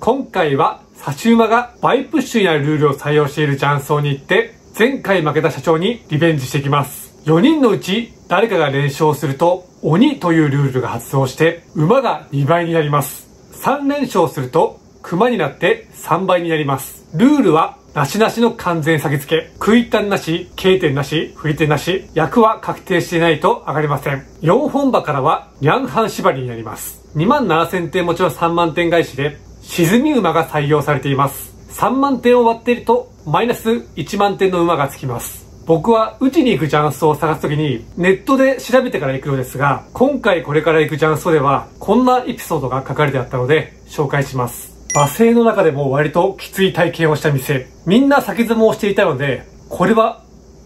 今回は、差し馬がバイプッシュになるルールを採用している雀荘に行って、前回負けた社長にリベンジしていきます。4人のうち誰かが連勝すると、鬼というルールが発動して、馬が2倍になります。3連勝すると、熊になって3倍になります。ルールは、なしなしの完全先付け。食い点なし、経点なし、振り点なし、役は確定していないと上がりません。4本馬からは、ニャンハン縛りになります。2万7000点もちろん3万点返しで、沈み馬が採用されています。3万点を割っていると、マイナス1万点の馬がつきます。僕は打ちに行く雀荘を探すときにネットで調べてから行くのですが、今回これから行く雀荘ではこんなエピソードが書かれてあったので紹介します。馬製の中でも割ときつい体験をした店。みんな先相撲をしていたので、これは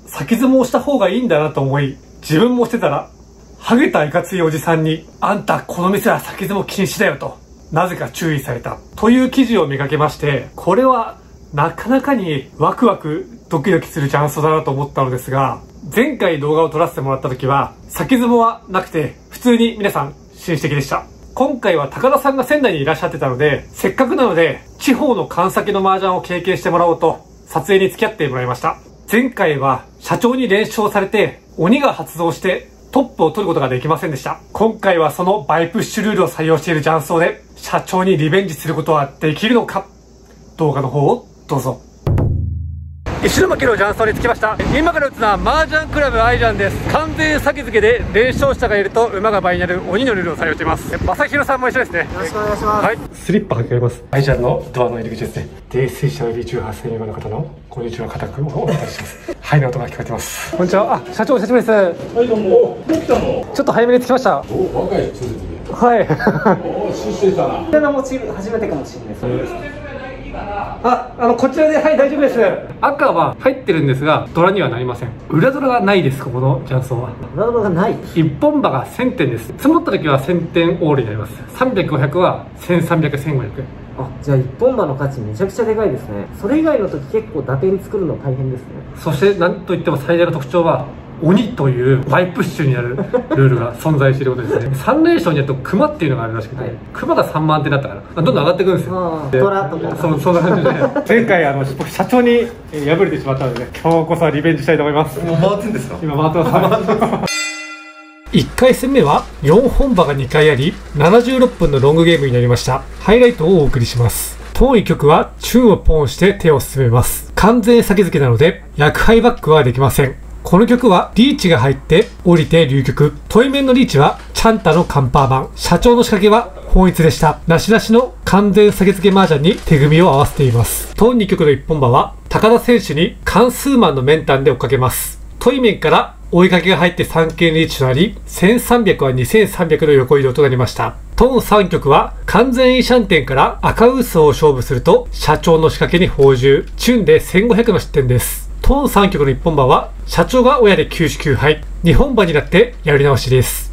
先相撲をした方がいいんだなと思い、自分もしてたら、ハゲたいかついおじさんに、あんたこの店は先相撲禁止だよと、なぜか注意された。という記事を見かけまして、これはなかなかにワクワクドキドキするチャンスだなと思ったのですが、前回動画を撮らせてもらった時は、先相撲はなくて、普通に皆さん、紳士的でした。今回は高田さんが仙台にいらっしゃってたので、せっかくなので、地方の関先の麻雀を経験してもらおうと、撮影に付き合ってもらいました。前回は、社長に連勝されて、鬼が発動して、トップを取ることができませんでした。今回はそのバイプッシュルールを採用している雀荘で、社長にリベンジすることはできるのか？動画の方をどうぞ。石巻の雀荘に着きました。今から打つのは麻雀クラブアイランです。完全先付けで連勝者がいると馬が倍になる鬼のルールを採用しています。正弘さんも一緒ですね。よろしくお願いします。はいスリッパかけられます。アイジャンのドアの入り口ですね。泥酔者の B18 専用の方のこんにちは固くお願いします。はいの音が聞こえてます。こんにちは。あ社長お久しぶりです。はいどうも。来たのちょっと早めに着きました。お若い連れてはい。お出世したな。これも初めてかもしれないです、あ、あの、こちらで、はい、大丈夫です。赤は入ってるんですが、ドラにはなりません。裏ドラがないです、ここの雀荘は。裏ドラがない一本馬が1000点です。積もった時は1000点オールになります。300、500は1300、1500。あじゃあ一本馬の価値めちゃくちゃでかいですねそれ以外の時結構打点作るの大変ですねそして何といっても最大の特徴は鬼というワイプッシュになるルールが存在していることですね。3連勝にやると熊っていうのがあるらしくて、はい、熊が3万点だったからどんどん上がっていくんですよ。トラとか。そそんな感じで。前回あの僕社長に敗れてしまったので今日こそはリベンジしたいと思います。もう回ってんですか？今回ってます。1回戦目は4本馬が2回あり76分のロングゲームになりました。ハイライトをお送りします。遠い曲はチューンをポンして手を進めます。完全先付けなので薬杯バックはできませんこの曲はリーチが入って降りて流曲。トイメンのリーチはチャンタのカンパー版。社長の仕掛けは本一でした。なしなしの完全下げ付け麻雀に手組みを合わせています。トン2曲の一本馬は高田選手に関数マンのメンタンで追っかけます。トイメンから追いかけが入って3件リーチとなり、1300は2300の横移動となりました。トーン3曲は完全イシャンテンから赤ウソを勝負すると社長の仕掛けに報酬、チュンで1500の失点です。トーン3曲の一本馬は、社長が親で99杯、日本馬になってやり直しです。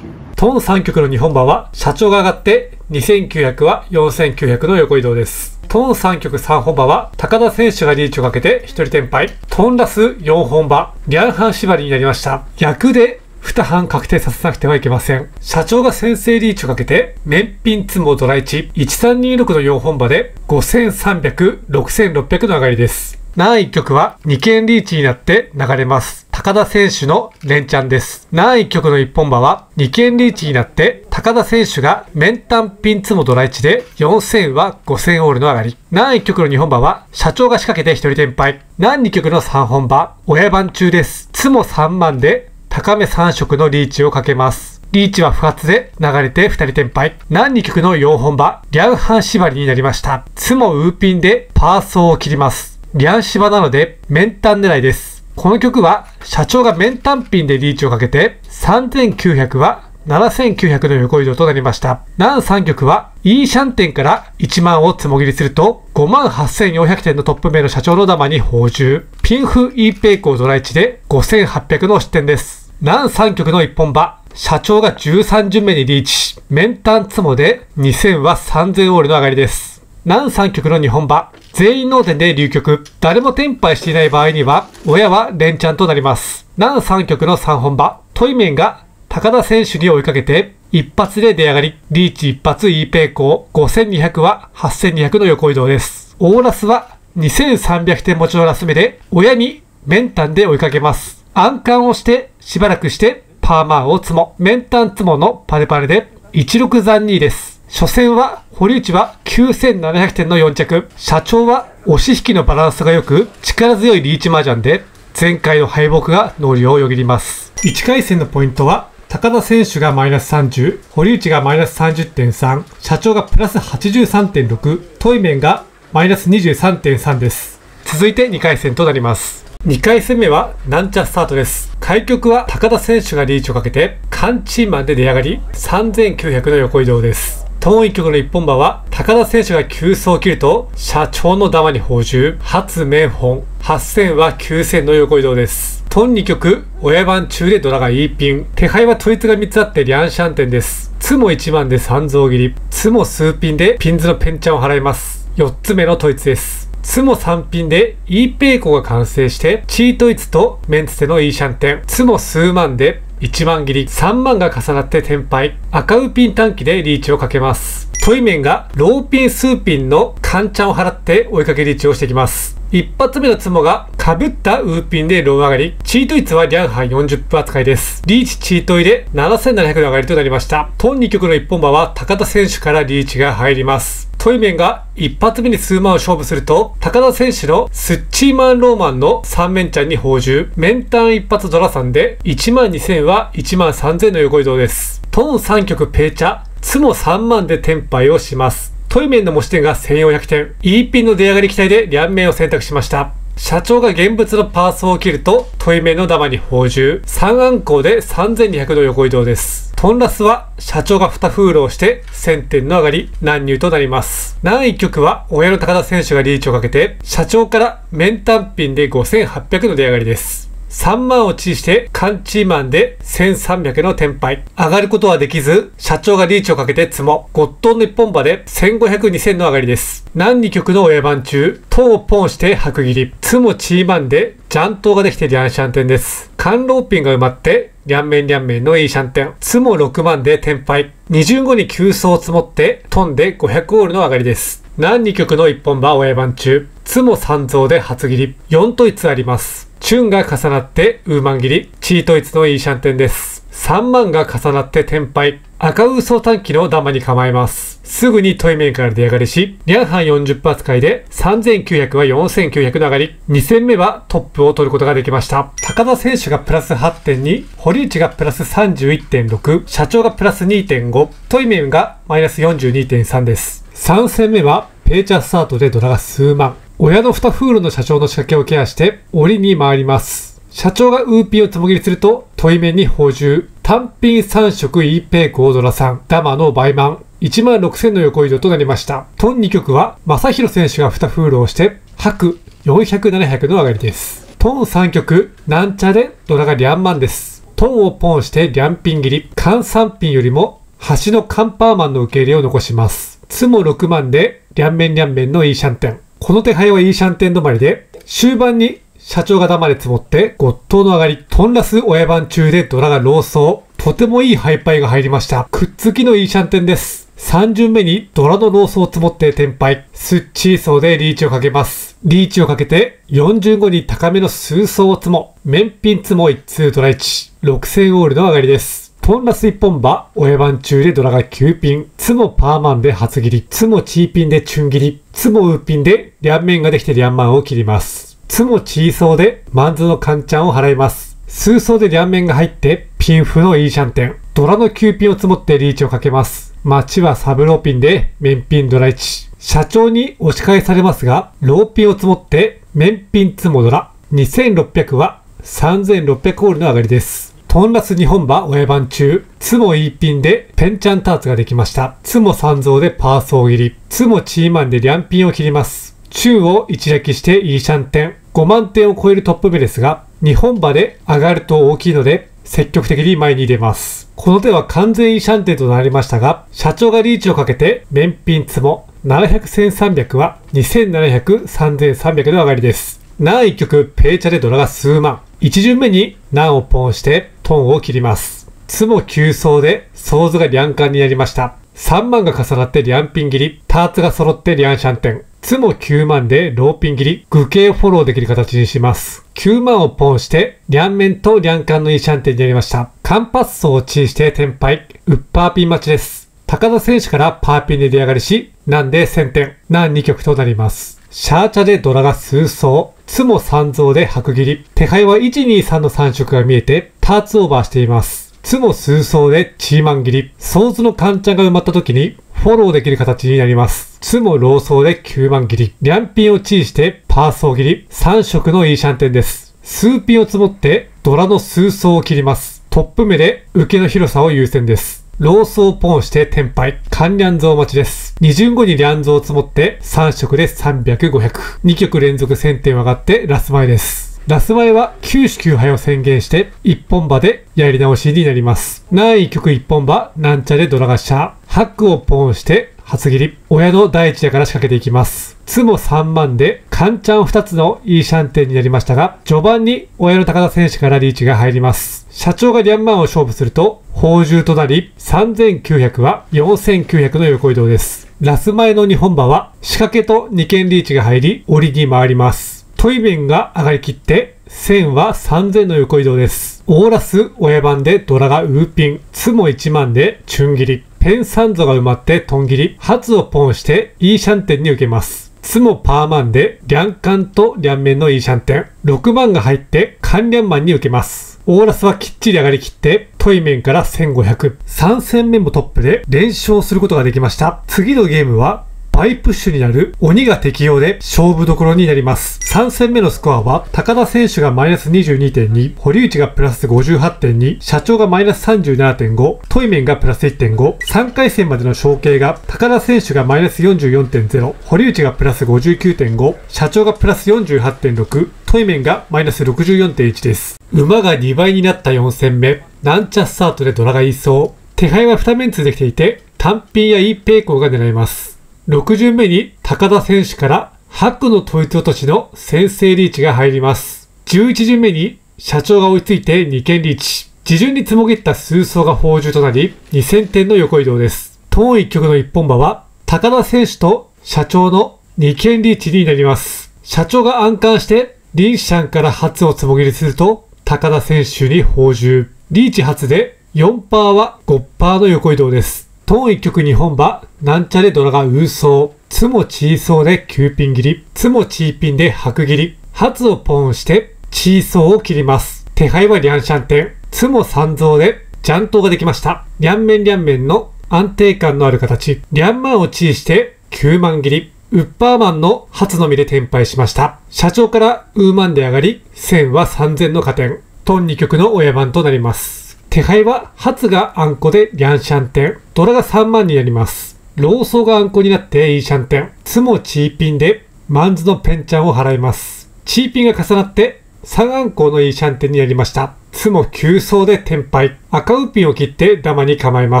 トーン3曲の日本馬は、社長が上がって、2900は4900の横移動です。トーン3曲3本馬は、高田選手がリーチをかけて1人転敗。トーンラス4本馬、リャンハン縛りになりました。逆で2班確定させなくてはいけません。社長が先制リーチをかけて、免品ツモドラ1、1326の4本馬で、5300、6600の上がりです。何1曲は2件リーチになって流れます。高田選手の連チャンです。何1曲の1本馬は2件リーチになって高田選手が面単ピンツモドラ1で4000は5000オールの上がり。何1曲の2本馬は社長が仕掛けて1人転敗。何2曲の3本馬、親番中です。ツモ3万で高め3色のリーチをかけます。リーチは不発で流れて2人転敗。何2曲の4本馬、リャンハン縛りになりました。ツモウーピンでパーソーを切ります。リャン芝なので、メンタン狙いです。この曲は、社長がメンタンピンでリーチをかけて、3900は7900の横移動となりました。南3曲は、イーシャン店から1万をつもぎりすると、58,400点のトップ名の社長の玉に報酬。ピンフ E ペイコードラ1で5800の失点です。南3局の一本馬。社長が13巡目にリーチ。メンタンツモで2000は3000オールの上がりです。南3局の2本馬。全員脳天で流局。誰も転廃していない場合には、親は連チャンとなります。南3局の3本馬。トイメンが高田選手に追いかけて、一発で出上がり、リーチ一発 E ペイコー、5200は8200の横移動です。オーラスは2300点持ちのラス目で、親にメンタンで追いかけます。暗冠をして、しばらくして、パーマンを積も。メンタン積ものパレパレで、16残2位です。初戦は、堀内は9700点の4着。社長は押し引きのバランスが良く、力強いリーチマージャンで、前回の敗北が脳裏をよぎります。1回戦のポイントは、高田選手がマイナス30、堀内がマイナス30.3、社長がプラス83.6、トイメンがマイナス23.3です。続いて2回戦となります。2回戦目はなんちゃスタートです。開局は高田選手がリーチをかけて、カンチーマンで出上がり、3900の横移動です。トーン1曲の一本馬は、高田選手が急走を切ると、社長の玉に放獣、初名本、8000は9000の横移動です。トン2曲、親番中でドラが イーピン。手牌はトイツが3つあってリャンシャンテンです。ツモ1萬で三索切り。ツモスーピンでピンズのペンチャンを払います。4つ目のトイツです。ツモ3ピンでイーペーコーが完成して、チートイツとメンツ手のイーシャンテン。ツモスーマンで1萬切り。3萬が重なってテンパイ。赤ウーピン単騎でリーチをかけます。トイメンがローピンスーピンのカンチャンを払って追いかけリーチをしてきます。一発目のツモが被ったウーピンでロー上がり、チートイツはリャンハン40符扱いです。リーチチートイで7700の上がりとなりました。東2局の一本場は高田選手からリーチが入ります。トイメンが一発目にスーマンを勝負すると、高田選手のスッチーマンローマンの3面ちゃんに放獣、メンタン一発ドラさんで1万2000は1万3000の横移動です。トン3曲ペーチャ、ツモ3万で転廃をします。トイメンの持ち点が1400点。E ピンの出上がり期待で両面を選択しました。社長が現物のパーソを切ると、トイメンのダマに放獣。3暗行で3200の横移動です。トンラスは社長が2フールをして1000点の上がり、難入となります。難一曲は親の高田選手がリーチをかけて、社長からメンタンピンで5800の出上がりです。3万をチーして、カンチーマンで1300の転廃。上がることはできず、社長がリーチをかけてツモ。ゴットンの一本場で1500、2000の上がりです。何二曲の親番中、トをポンして白切り。ツモチーマンで、ジャントができてリアンシャンテンです。カンローピンが埋まって、両面両面のいいシャンテン。つも6万で転敗。二巡後に急走積もって、トンで500オールの上がりです。何二曲の一本場親番中、つも三蔵で初切り。四と一あります。チュンが重なってウーマン切り、チートイツのいいシャンテンです。3万が重なって転廃。赤ウソ短期のダマに構えます。すぐにトイメンから出上がりし、リャンハン40発扱いで3900は4900の上がり、2戦目はトップを取ることができました。高田選手がプラス8.2、堀内がプラス31.6、社長がプラス2.5、トイメンがマイナス42.3です。3戦目はペーチャースタートでドラがスーマン。親の2フーロの社長の仕掛けをケアして、オリに回ります。社長がウーピンをツモ切りすると、トイメンに放銃。タンピン三色 イーペーコードラ3、ダマの倍満。1万6000の横移動となりました。東2局は、正宏選手が2フーロをして、白400、700の上がりです。トン3曲、なんちゃでドラがリャンマンです。トンをポンしてリャンピン切り。カン3ピンよりも、端のカンパーマンの受け入れを残します。ツモ6万で、リャンメンリャンメンのいいシャンテン。この手配はいいシャンテン止まりで、終盤に社長が黙れ積もって、ゴットの上がり、トンラス親番中でドラがローソー。とてもいいハイパイが入りました。くっつきのいいシャンテンです。3巡目にドラのローソーを積もって転廃。スッチーソーでリーチをかけます。リーチをかけて、4巡後に高めの数層を積も。面ピン積も1通ドラ1。6000オールの上がりです。トンラス一本馬、親番中でドラが9ピン、ツモパーマンで初切り、ツモチーピンでチュン切り、ツモウーピンでリャンメンができてリャンマンを切ります。ツモチーソーでマンズのカンチャンを払います。スーソーでリャンメンが入って、ピンフのイーシャンテン。ドラの9ピンをツモってリーチをかけます。待ちはサブローピンで、メンピンドラ1。社長に押し返されますが、ローピンをツモって、メンピンツモドラ。2600は3600オールの上がりです。トンラス2本場親番中、ツモ E ピンでペンチャンターツができました。ツモ三索でパーソー切り。ツモチーマンでリャンピンを切ります。中を一鳴きしてイーシャンテン。5万点を超えるトップ目ですが、2本場で上がると大きいので、積極的に前に入れます。この手は完全イーシャンテンとなりましたが、社長がリーチをかけて、メンピンツモ、700、1300は2700、3300の上がりです。南一局、ペーチャでドラがスーマン。1巡目にナンをポンして、トンを切ります。ツモキューソーで、ソーズがリャンカンになりました。3万が重なってリャンピン切り、ターツが揃ってリャンシャンテン。ツモ9万でローピン切り、愚形フォローできる形にします。9万をポンして、リャンメンとリャンカンのイーシャンテンになりました。カンパーソーをチーしてテンパイ、ウッパーピン待ちです。高田選手からパーピンで出上がりし、南で1000点、南2局となります。シャーチャでドラがスーソー、ツモ3増で白切り、手配は123の3色が見えて、ターツオーバーしています。ツモ数層でチーマン切り、ソーズのカンチャンが埋まった時に、フォローできる形になります。ツモローソーで9万切り、リャンピンをチーしてパーソー切り、3色のいいシャンテンです。数ピンを積もって、ドラの数層を切ります。トップ目で受けの広さを優先です。ローソーポンして天敗。関リャン像待ちです。二巡後にリャン像を積もって3色で300、500。2曲連続1000点上がってラス前です。ラス前は9種9敗を宣言して一本馬でやり直しになります。何位曲一本馬、なんちゃでドラガシャー。ハックをポンして初切り。親の第一打から仕掛けていきます。ツモ3万で、カンチャン2つのいいシャンテンになりましたが、序盤に親の高田選手からリーチが入ります。社長がリャンマンを勝負すると、宝珠となり、3900は4900の横移動です。ラス前の2本馬は、仕掛けと2件リーチが入り、折りに回ります。トイメンが上がりきって、1000は3000の横移動です。オーラス親番でドラがウーピン、ツモ1万でチュン切り、ペンサンゾが埋まってトン切り、ハツをポンしてイーシャンテンに受けます。ツモパーマンで、リャンカンとリャンメンのイーシャンテン。6番が入って、カンリャンマンに受けます。オーラスはきっちり上がりきって、トイメンから1500。3戦目もトップで連勝することができました。次のゲームは、バイプッシュになる鬼が適用で勝負どころになります。3戦目のスコアは、高田選手がマイナス22.2、堀内がプラス58.2、社長がマイナス37.5、トイメンがプラス1.5、3回戦までの合計が、高田選手がマイナス44.0、堀内がプラス59.5、社長がプラス48.6、トイメンがマイナス64.1です。馬が2倍になった4戦目、なんちゃスタートでドラが言いそう。手配は2面通できていて、単品や E ペイコーが狙います。6巡目に高田選手から白の統一落としの先制リーチが入ります。11巡目に社長が追いついて2件リーチ。自順に積もぎった数層が宝珠となり2000点の横移動です。トーン1曲の一本馬は高田選手と社長の2件リーチになります。社長が暗冠してリンシャンから初をつもぎりすると高田選手に宝珠。リーチ初で4%は5%の横移動です。トーン一曲2本馬、なんちゃでドラがウーソー、ツモチーソーで9ピン切り、ツモチーピンで白切り、初をポーンして、チーソーを切ります。手配はリャンシャンテン、ツモ三増で、ジャントができました。リャンメンリャンメンの安定感のある形、リャンマンをチーして、9万切り、ウッパーマンの初のみで転敗しました。社長からウーマンで上がり、1000は3000の加点、トン2曲の親番となります。手配は、初があんこでリャンシャンテン。ドラが3万になります。ローソーがあんこになってイーシャンテン。ツモチーピンで、マンズのペンチャンを払います。チーピンが重なって、3アンコのイーシャンテンになりました。ツモ9層で転敗。赤ウピンを切ってダマに構えま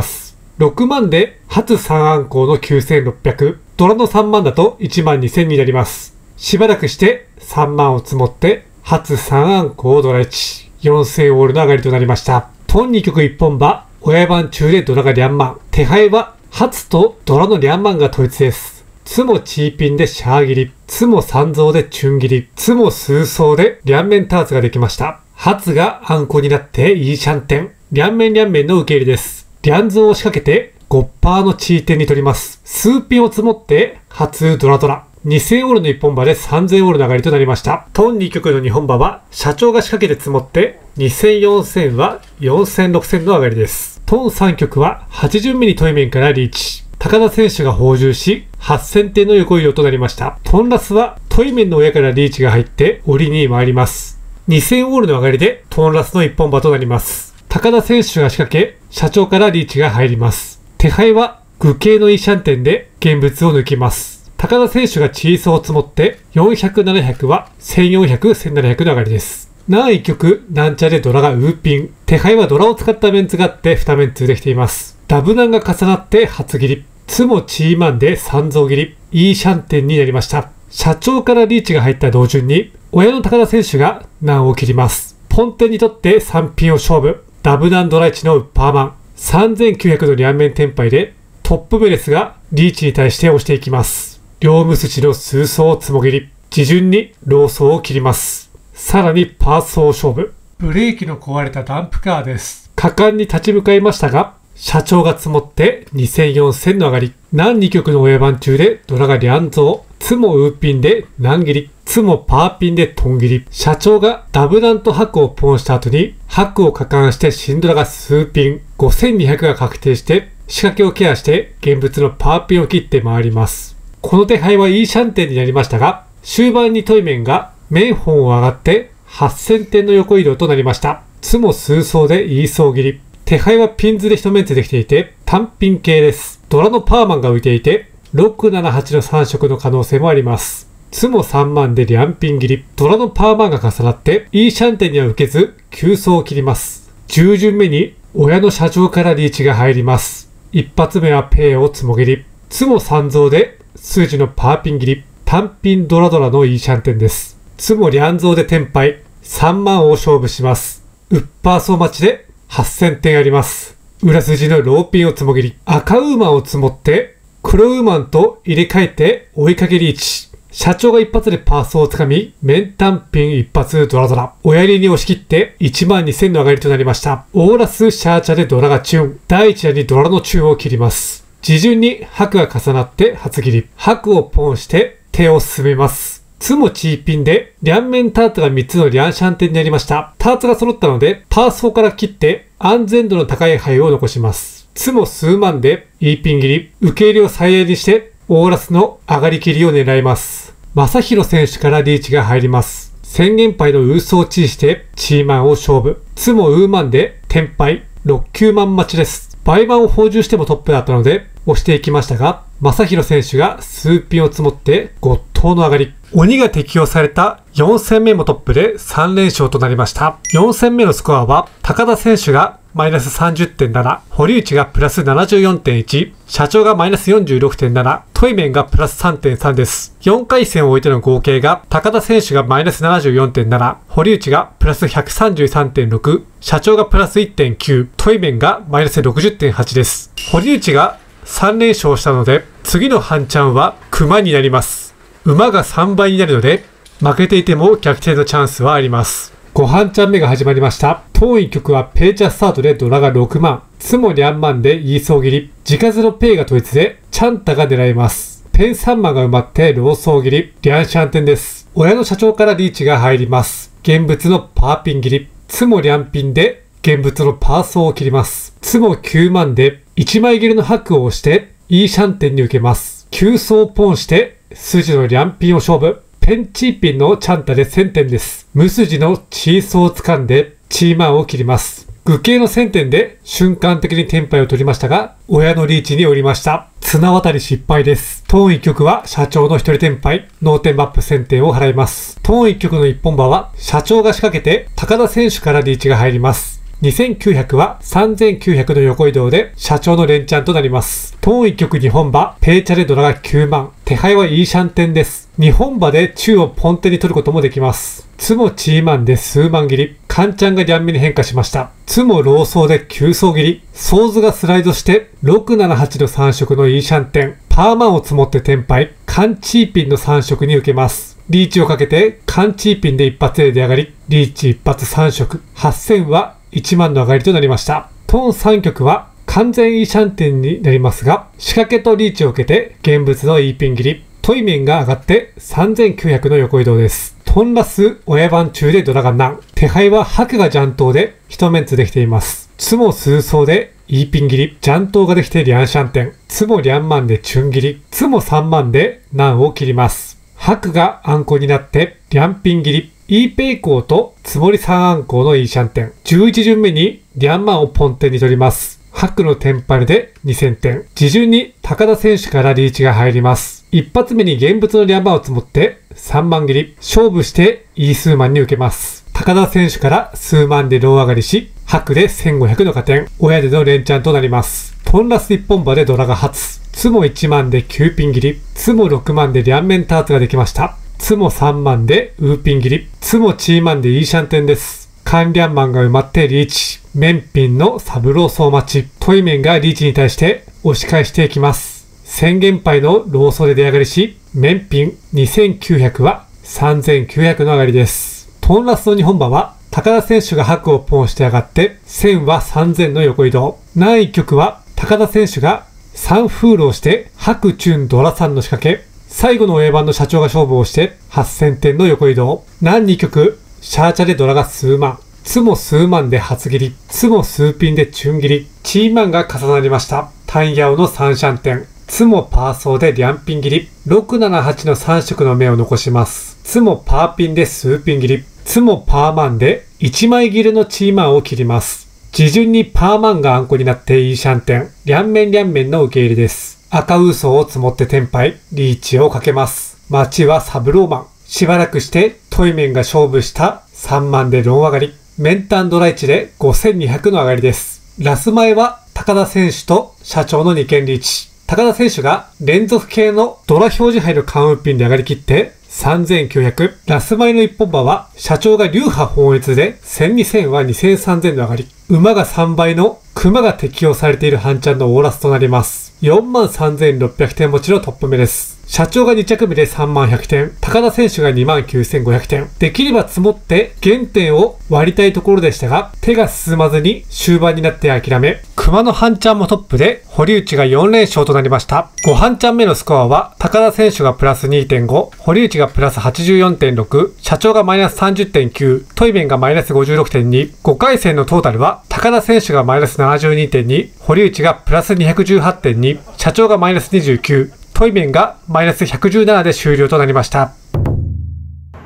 す。6万で、初3アンコの9600。ドラの3万だと1万2000になります。しばらくして3万を積もって、初3アンコをドラ1。4000オールの上がりとなりました。トン2曲1本馬、親番中でドラがリャンマン。手配は、初とドラのリャンマンが統一です。ツモチーピンでシャー切り、ツモ三増でチュン切り、ツモ数層でリャンメンターツができました。初があんこになってイーシャンテン。リャンメンリャンメンの受け入れです。リャン像を仕掛けて5%のチーテンに取ります。数ピンを積もって初ドラドラ。2000オールの1本馬で3000オールの上がりとなりました。トン2曲の2本馬は、社長が仕掛けて積もって、2000、4000は4000、6000の上がりです。トン3曲は、8巡目にトイメンからリーチ。高田選手が宝珠し、8000点の横移動となりました。トンラスは、トイメンの親からリーチが入って、折に回ります。2000オールの上がりで、トンラスの1本馬となります。高田選手が仕掛け、社長からリーチが入ります。手配は、具形のイシャンテンで、現物を抜きます。高田選手がチーソーを積もって、400、700は1400、1700の上がりです。何1曲、なんちゃでドラがウーピン。手配はドラを使ったメンツがあって2メンツできています。ダブナンが重なって初切り。ツモチーマンで3増切り。イーシャンテンになりました。社長からリーチが入った同順に、親の高田選手が難を切ります。ポンテンにとって3ピンを勝負。ダブナンドライチのウッパーマン。3900の両面テンパイで、トップベレスがリーチに対して押していきます。両無筋の数層をつもぎり、自順にローソーを切ります。さらにパーソー勝負。ブレーキの壊れたダンプカーです。果敢に立ち向かいましたが、社長が積もって2000、4000の上がり。何2曲の親番中でドラがリャンゾー。ツモウーピンで難切り。ツモパーピンでトン切り。社長がダブランとハクをポンした後に、ハクを果敢してシンドラが数ピン。5200が確定して、仕掛けをケアして現物のパーピンを切って回ります。この手牌はイーシャンテンになりましたが、終盤にトイメンがメンホンを上がって8000点の横移動となりました。ツモスーソーでイーソー切り。手牌はピンズで一メンツできていて、タンピン系です。ドラのパーマンが浮いていて、678の三色の可能性もあります。ツモ3万でリャンピン切り。ドラのパーマンが重なって、いいシャンテンには受けず、急走を切ります。10巡目に、親の社長からリーチが入ります。一発目はペイをツモ切り。ツモサンゾーで、スジのパーピン切り。タンピンドラドラのイーシャンテンです。ツモリャンゾーでテンパイ。3万を勝負します。ウッパーソー待ちで8000点あります。裏筋のローピンをツモ切り、赤ウーマンをツモって、黒ウーマンと入れ替えて追いかけリーチ。社長が一発でパーソーをつかみ、メンタンピン一発ドラドラ。競り合いに押し切って1万2000の上がりとなりました。オーラスシャーチャでドラがチュン。第1打にドラのチュンを切ります。次巡に白が重なって發切り。白をポンして手を進めます。ツモチーピンで、両面ターツが3つのリャンシャンテンになりました。ターツが揃ったので、パーソーから切って、安全度の高い牌を残します。ツモ数万で、E ピン切り、受け入れを再演にして、オーラスの上がり切りを狙います。正宏選手からリーチが入ります。宣言杯のウーソーチーして、チーマンを勝負。ツモウーマンで、天杯、6、9万待ちです。倍盤を補充してもトップだったので、押していきましたが、正宏選手が数ピンを積もって、ゴットの上がり。鬼が適用された4戦目もトップで3連勝となりました。4戦目のスコアは、高田選手がマイナス30.7、堀内がプラス74.1、社長がマイナス46.7、トイメンがプラス3.3です。4回戦を終えての合計が、高田選手がマイナス74.7、堀内がプラス133.6、社長がプラス1.9、トイメンがマイナス60.8です。堀内が3連勝したので、次の半チャンはクマになります。ウマが3倍になるので、負けていても逆転のチャンスはあります。5半チャン目が始まりました。東1局はペーチャスタートでドラが6万、ツモリャンマンでイーソー切り、字牌のペイがトイツでチャンタが狙います。ペン3万が埋まってローソー切り、リャンシャンテンです。親の社長からリーチが入ります。現物のパーピン切り、ツモリャンピンで現物のパーソーを切ります。ツモ9万で1枚切りのハクを落として、イーシャンテンに受けます。キューソーポンして、スジのリャンピンを勝負。ペンチーピンのチャンタで1000点です。無スジのチーソーを掴んで、チーマンを切ります。愚形の1000点で瞬間的にテンパイを取りましたが、親のリーチに降りました。綱渡り失敗です。トーン1曲は社長の一人テンパイ、ノーテン罰符1000点を払います。トーン1曲の一本馬は社長が仕掛けて高田選手からリーチが入ります。2900は3900の横移動で社長の連チャンとなります。トーン1曲2本馬、ペイチャレドラが9万。手牌はイーシャンテンです。2本場で中をポンテンに取ることもできます。ツモチーマンでスーマン切り。カンチャンがリャンメンに変化しました。ツモローソーでキューソー切り。ソーズがスライドして678の三色のイーシャンテン。パーマンをツモってテンパイ。カンチーピンの三色に受けます。リーチをかけて、カンチーピンで一発で出上がり、リーチ一発3色。8000は1万の上がりとなりました。トーン3曲は完全イーシャンテンになりますが、仕掛けとリーチを受けて、現物の E ピン切り、トイメンが上がって3900の横移動です。トンラス親番中でドラガンナン。手配は白がジャントーで一メンツできています。ツモ数層で E ピン切り、ジャントーができてリャンシャンテン。ツモリャンマンでチュン切り、ツモ3万でナンを切ります。白がアンコになって、リャンピン切り、イーペイコーとつもり3アンコーのイーシャンテン。11巡目にリャンマンをポンテンに取ります。白のテンパルで2000点。自順に高田選手からリーチが入ります。一発目に現物のリャンマンをツモって3万切り。勝負してイースーマンに受けます。高田選手からスーマンでロン上がりし、白で1500の加点。親での連チャンとなります。トンラス一本場でドラが發。ツモ1万で9ピン切り。ツモ6万で両面ターツができました。ツモ3万でウーピン切り。ツモチーマンでイーシャンテンです。カンリャンマンが埋まってリーチ。メンピンのサブローソー待ち。トイメンがリーチに対して押し返していきます。宣言牌のローソーで出上がりし、メンピン2900は3900の上がりです。トンラスの二本場は、高田選手が白をポンして上がって、1000は3000の横移動。難易曲は、高田選手が3フールをして、白チュンドラさんの仕掛け。最後の A 番の社長が勝負をして、8000点の横移動。難2曲、シャーチャでドラが数万。ツも数万で初切り。ツも数ピンでチュン切り。チーマンが重なりました。タンヤオの三シャン点。ツもパーソーでリャンピン切り。678の3色の目を残します。ツもパーピンで数ピン切り。ツもパーマンで1枚切れのチーマンを切ります。自順にパーマンがあんこになっていいシャンテン。両面両面の受け入れです。赤ウソを積もってテンパイ。リーチをかけます。街はサブローマン。しばらくしてトイメンが勝負した3万でロン上がり。メンタンドライチで5200の上がりです。ラス前は高田選手と社長の2件リーチ。高田選手が連続系のドラ表示杯の関羽ピンで上がりきって3900。ラス前の一本馬は社長が流派本越で1200は20003000の上がり。馬が3倍の熊が適用されている半チャンのオーラスとなります。43,600点持ちのトップ目です。社長が2着目で3万100点。高田選手が29,500点。できれば積もって原点を割りたいところでしたが、手が進まずに終盤になって諦め、熊の半チャンもトップで、堀内が4連勝となりました。5半チャン目のスコアは、高田選手がプラス2.5、堀内がプラス84.6、社長がマイナス30.9、トイベンがマイナス56.2、5回戦のトータルは、高田選手がマイナス72.2、堀内がプラス218.2、社長がマイナス29、トイメンがマイナス117で終了となりました。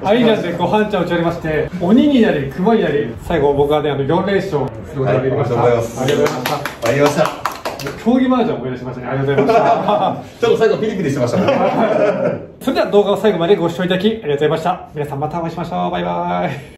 はい、じゃあでご飯茶を打ち上げまして、鬼になり、熊になり、最後僕はね、あの4連勝することができました。はいありがとうございますありがとうございました。ありました。競技麻雀を思い出しましたね。ありがとうございましちょっと最後ピリピリしてましたね。た。それでは動画を最後までご視聴いただき、ありがとうございました。皆さんまたお会いしましょう。バイバイ。